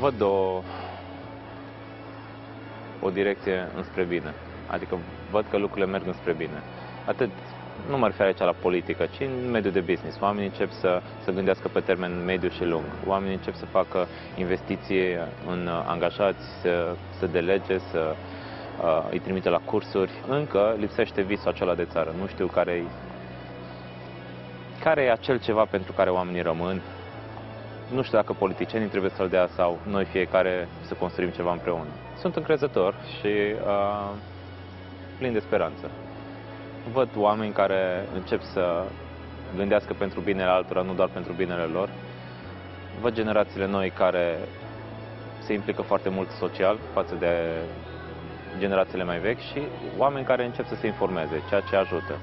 văd o, o direcție înspre bine. Adică văd că lucrurile merg înspre bine. Atât, nu mă refer aici la politică, ci în mediul de business. Oamenii încep să, să gândească pe termen mediu și lung. Oamenii încep să facă investiții în angajați, să, să delege, să uh, îi trimite la cursuri. Încă lipsește visul acela de țară. Nu știu care e care e acel ceva pentru care oamenii rămân. Nu știu dacă politicienii trebuie să-l dea sau noi fiecare să construim ceva împreună. Sunt încrezător și uh, plin de speranță. Văd oameni care încep să gândească pentru binele altora, nu doar pentru binele lor. Văd generațiile noi care se implică foarte mult social față de generațiile mai vechi și oameni care încep să se informeze, ceea ce ajută.